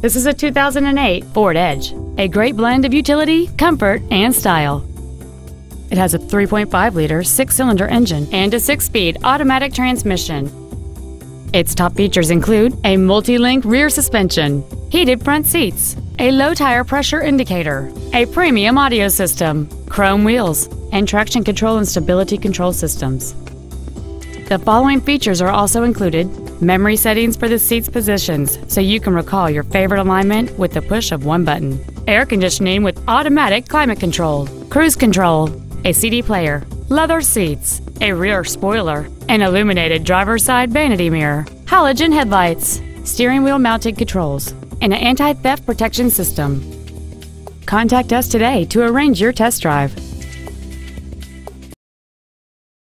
This is a 2008 Ford Edge, a great blend of utility, comfort, and style. It has a 3.5 liter six cylinder engine and a six speed automatic transmission. Its top features include a multi link rear suspension, heated front seats, a low tire pressure indicator, a premium audio system, chrome wheels, and traction control and stability control systems. The following features are also included memory settings for the seat's positions so you can recall your favorite alignment with the push of one button, air conditioning with automatic climate control, cruise control, a CD player, leather seats, a rear spoiler, an illuminated driver's side vanity mirror, halogen headlights, steering wheel mounted controls, and an anti theft protection system. Contact us today to arrange your test drive.